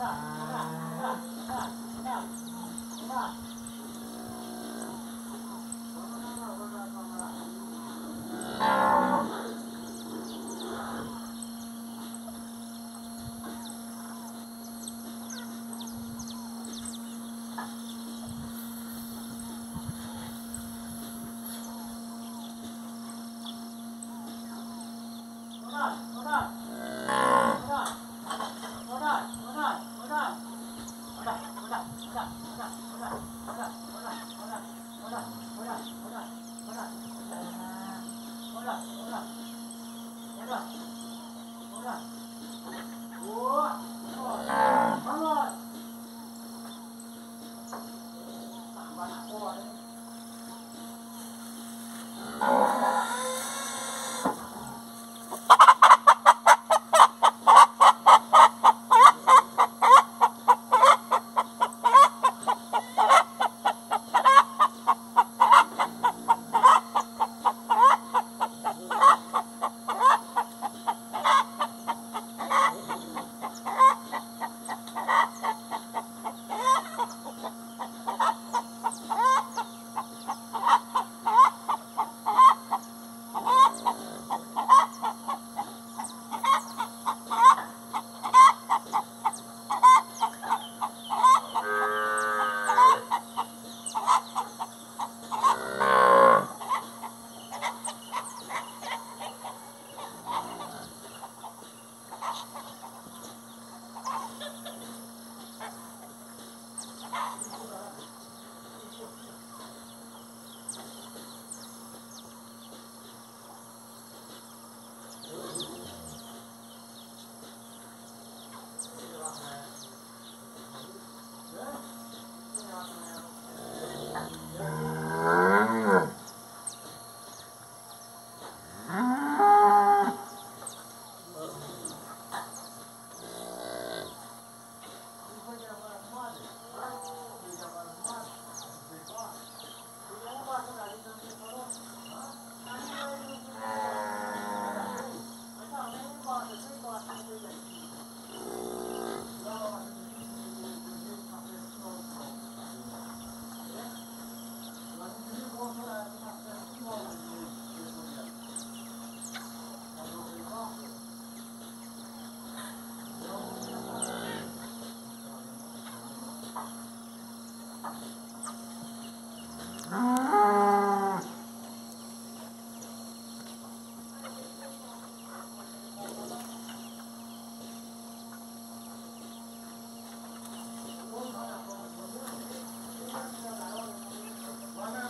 아.